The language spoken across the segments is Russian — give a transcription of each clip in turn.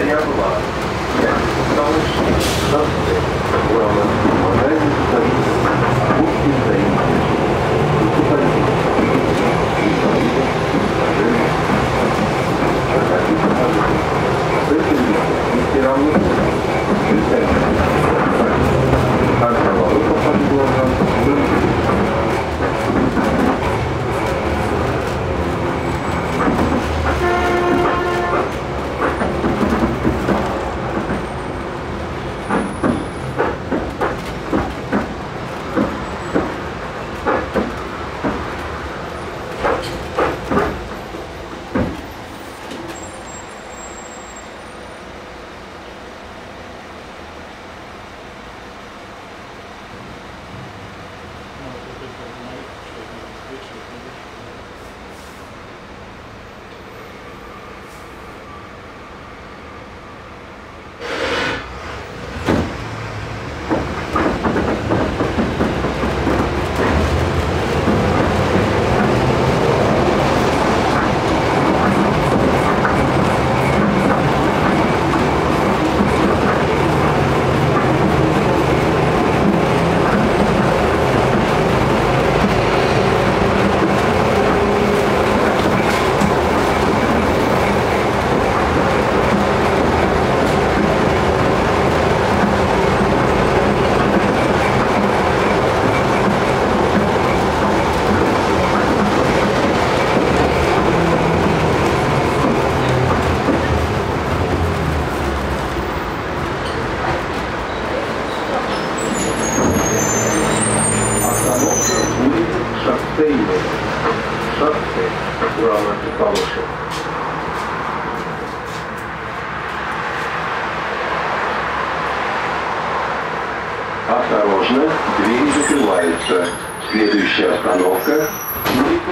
video. Осторожно, двери закрываются. Следующая остановка – улица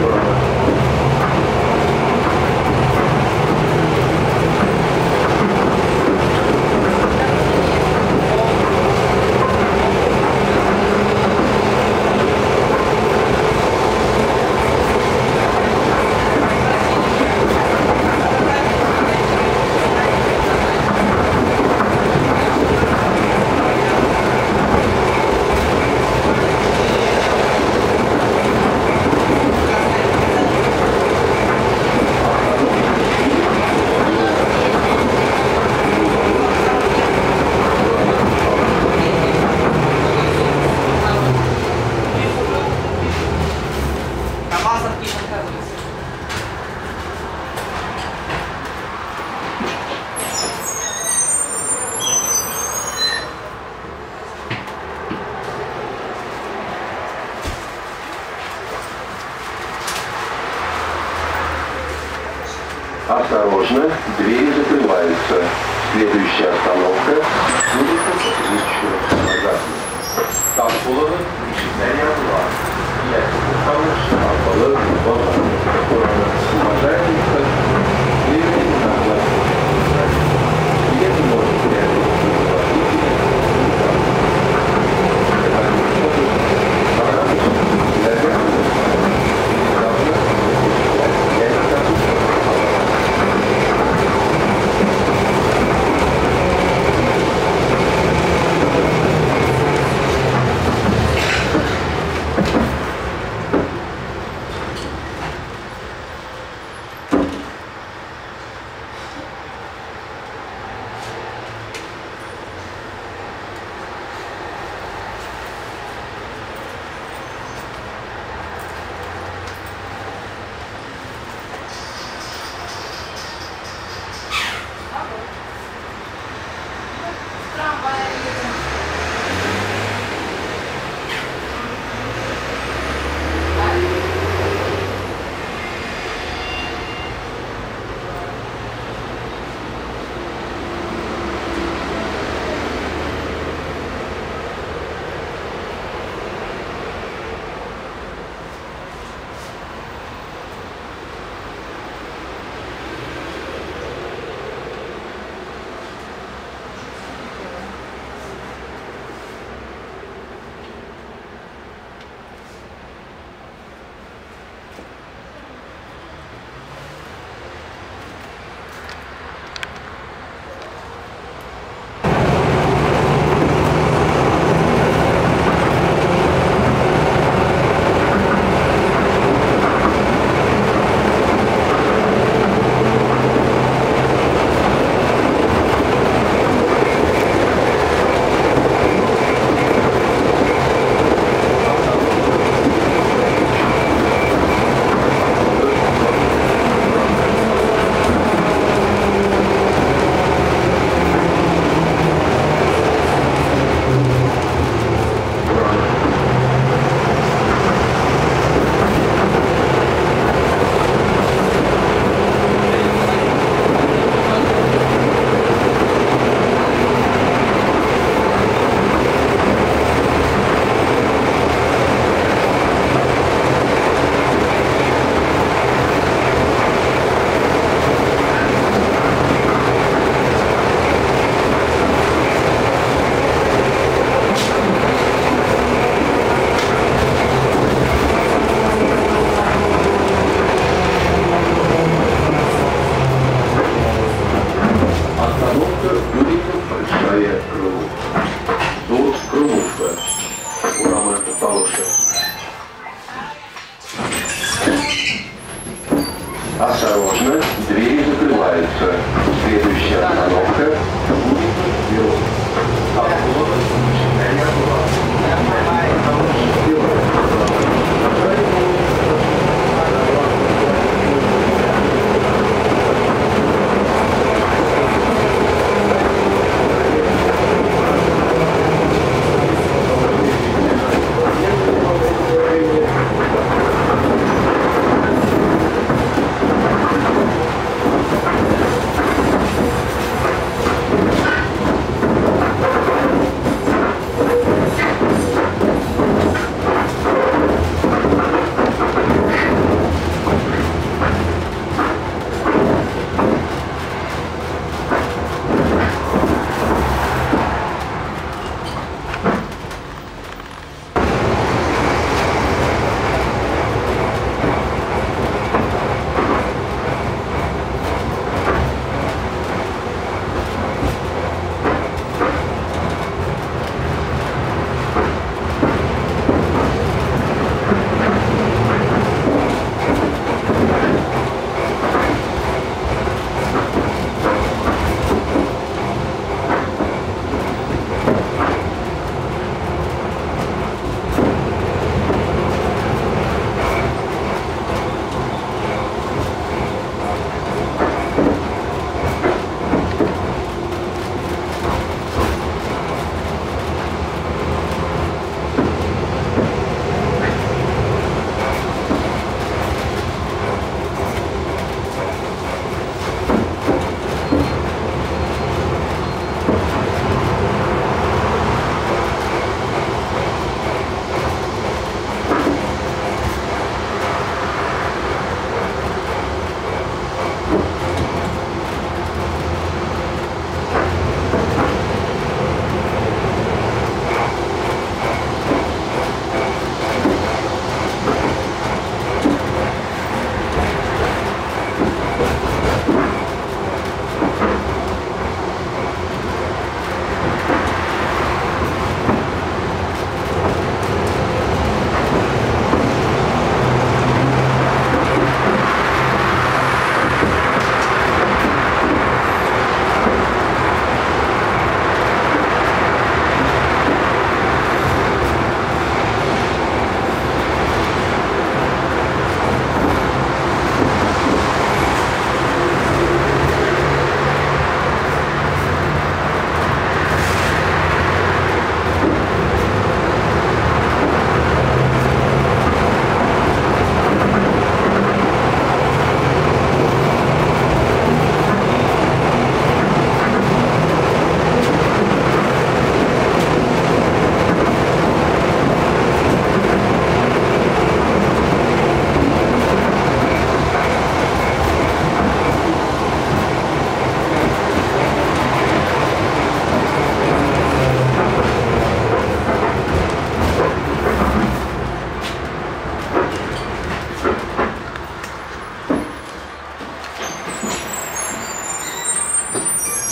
Юра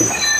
you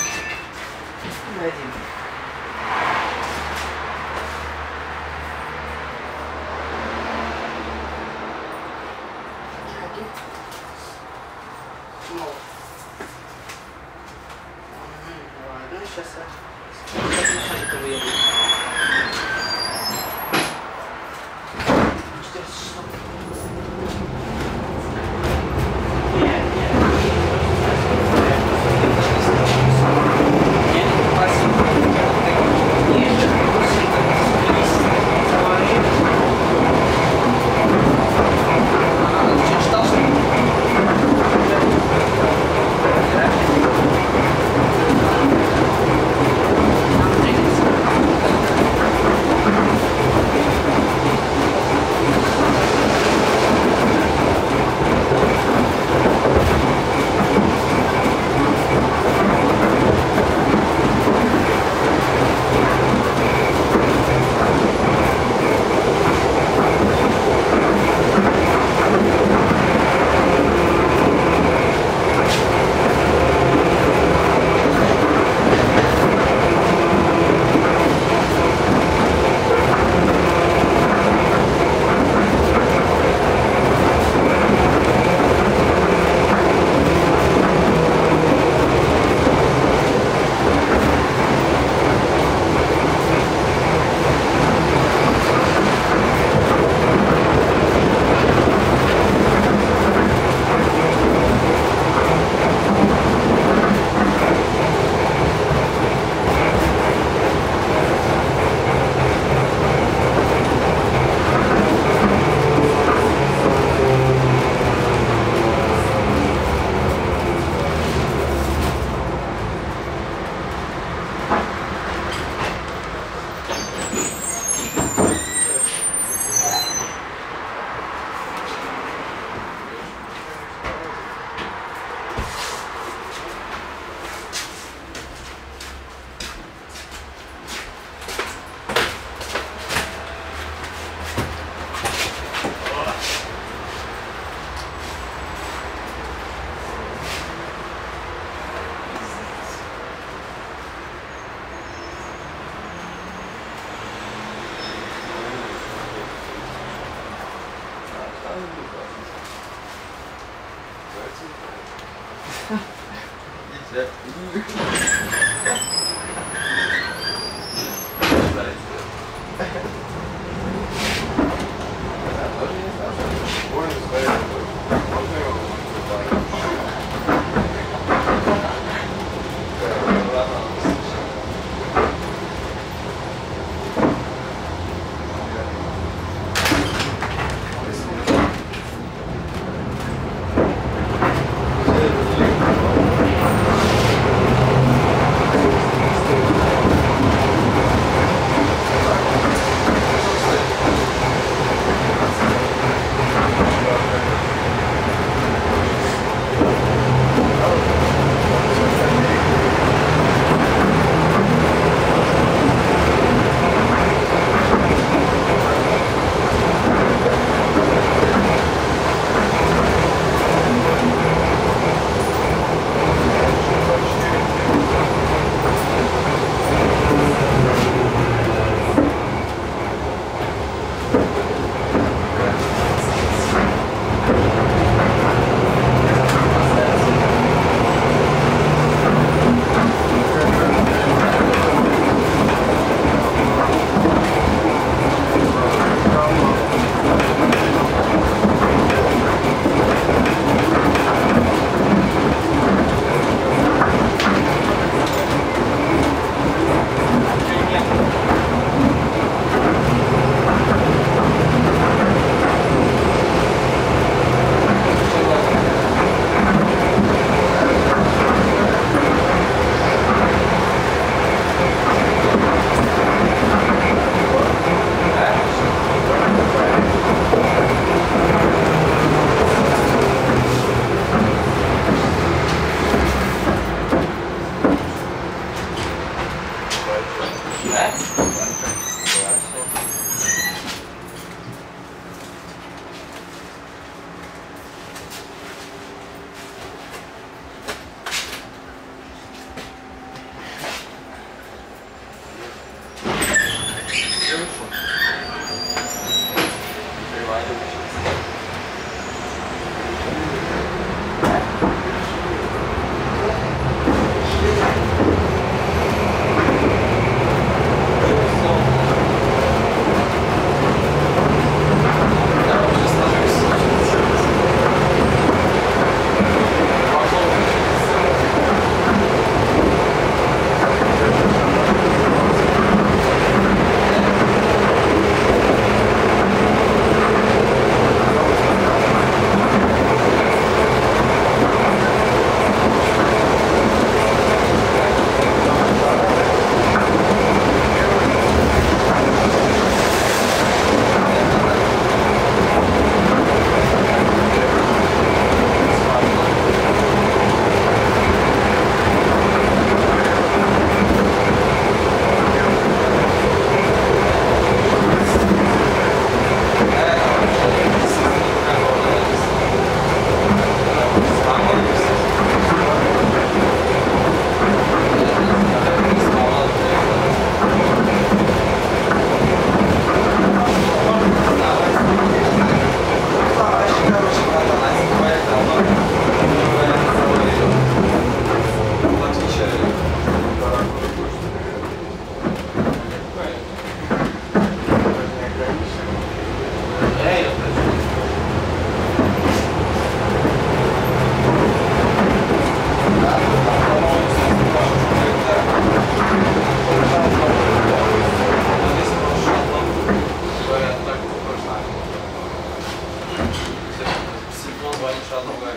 с вами шагнули.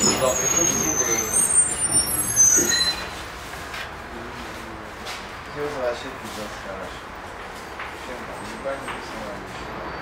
Сюда прикрутили. Дело вообще пиздец хорошо. Чем там, ебать не рисовали.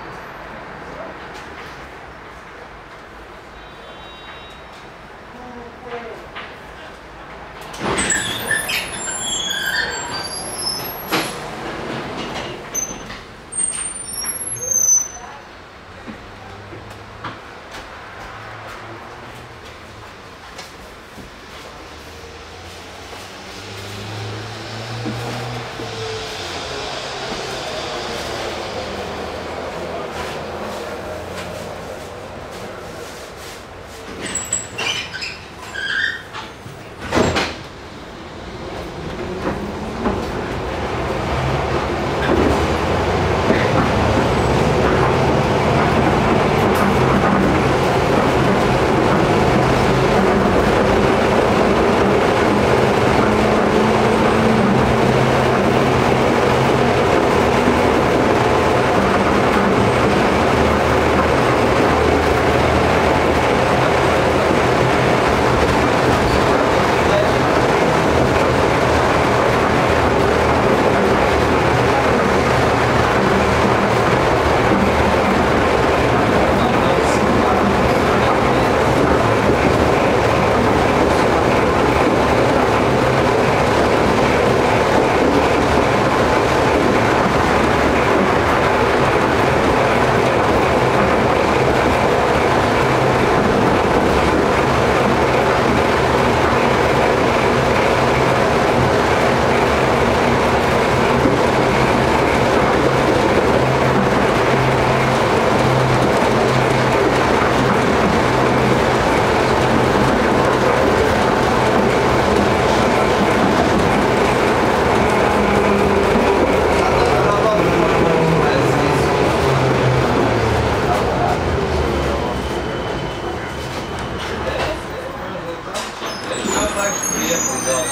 приехал, да,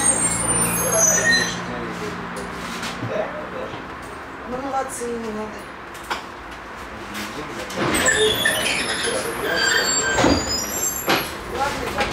Да, да. Ну, молодцы, не надо. Ладно,